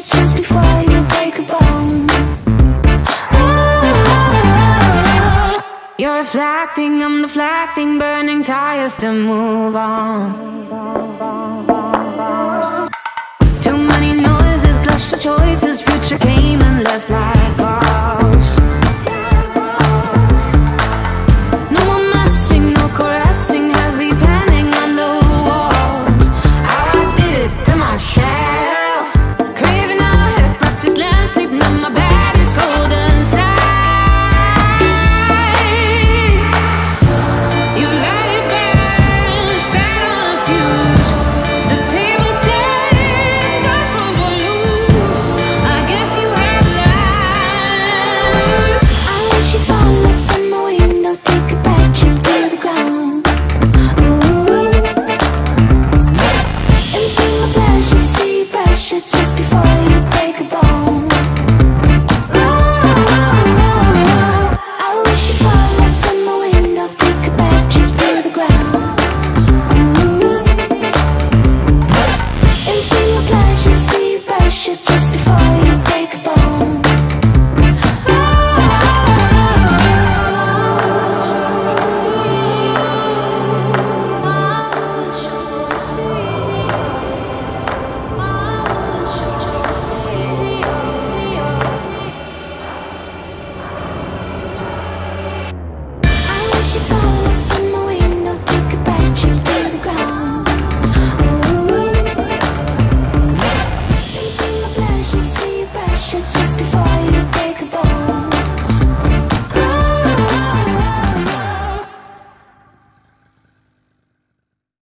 just before you break a bone. Oh, You're reflecting, I'm deflecting Burning tires to move on. just before She